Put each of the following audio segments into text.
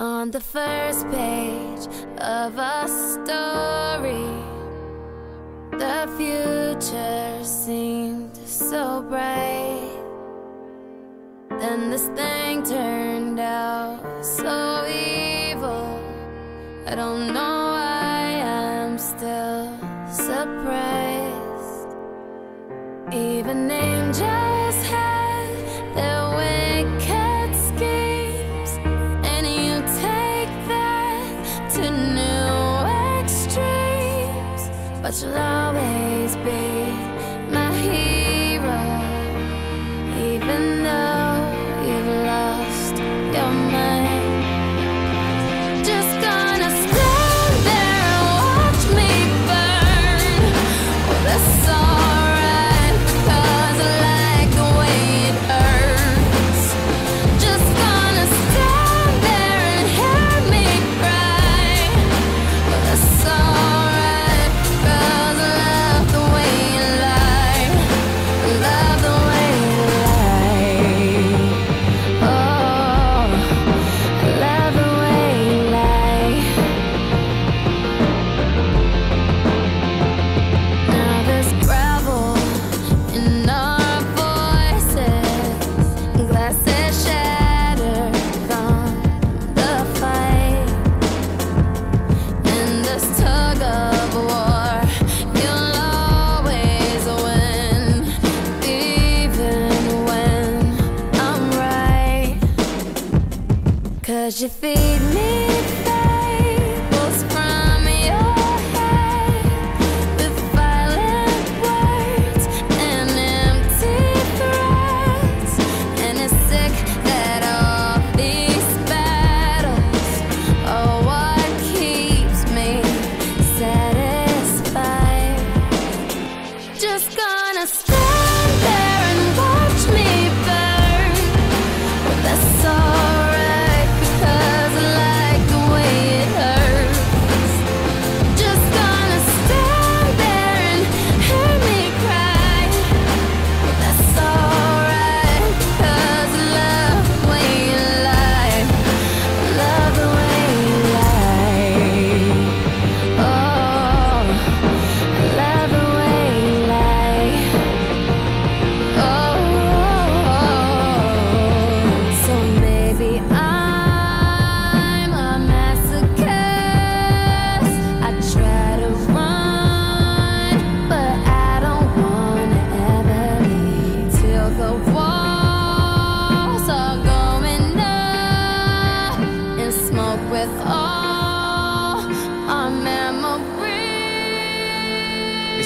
On the first page of a story. The future seemed so bright. Then this thing turned out so evil. I don't know why I'm still surprised. Cause you feed me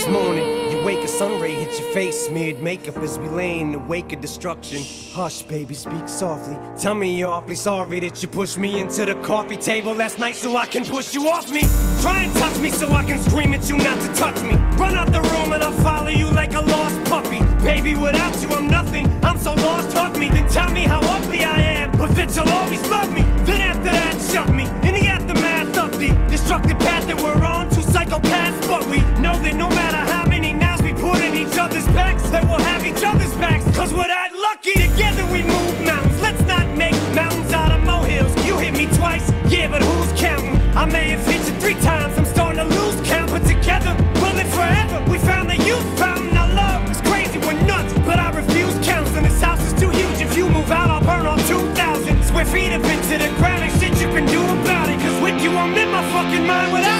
Next morning, you wake a sunray, hit hits your face, smeared makeup as we lay in the wake of destruction. Hush, baby, speak softly. Tell me you're awfully sorry that you pushed me into the coffee table last night so I can push you off me. Try and touch me so I can scream at you not to touch me. Run out the room and I'll follow you like a lost puppy. Baby, without you, I'm nothing. I'm so lost, hug me. Then tell me how ugly I am, but that you'll always love me. Then after that, shove me in the aftermath of the destructive path that we're man without